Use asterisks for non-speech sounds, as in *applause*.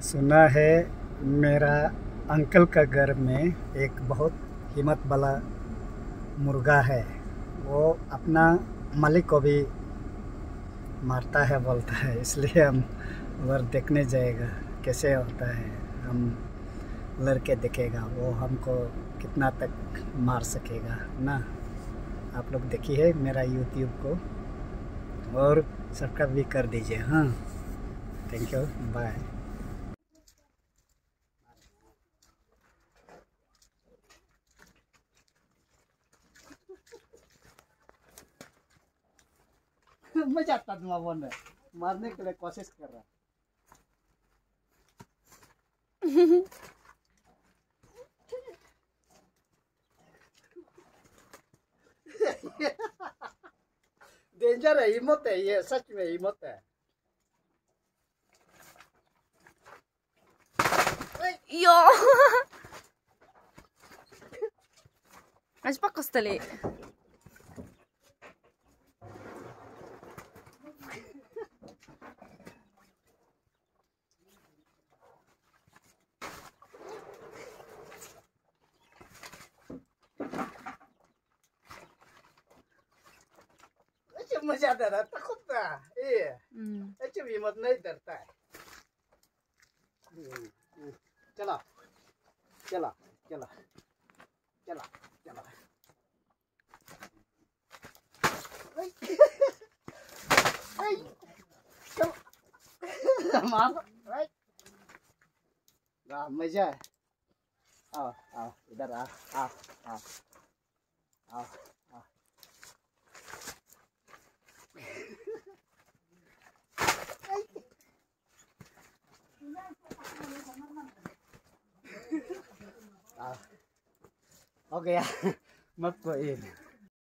सुना है, मेरा अंकल का घर में एक बहुत हिम्मत वाला मुर्गा है। वो अपना मालिक को भी मारता है, बोलता है, इसलिए हम उधर देखने जाएगा, कैसे होता है, हम लड़के देखेगा, वो हमको कितना तक मार सकेगा, ना? आप लोग देखिए मेरा यूट्यूब को, और सब्सक्राइब भी कर दीजिए हाँ। थैंक यू बाय मज़ा आता बोल रहे मारने के लिए कोशिश कर रहा डेंजर है, हिम्मत है ये, सच में हिम्मत है। यो। *laughs* pakas tali. अच्छा मजा आता था takut ना iya Hmm. अच्छा हिम्मत नहीं डरता है हम्म, हम्म, चलो चलो चलो चलो चलो Ay. Ay. चलो मार Ay. वाह मजा है आओ आओ इधर आओ आओ आओ आओ ok *laughs* mất quỷ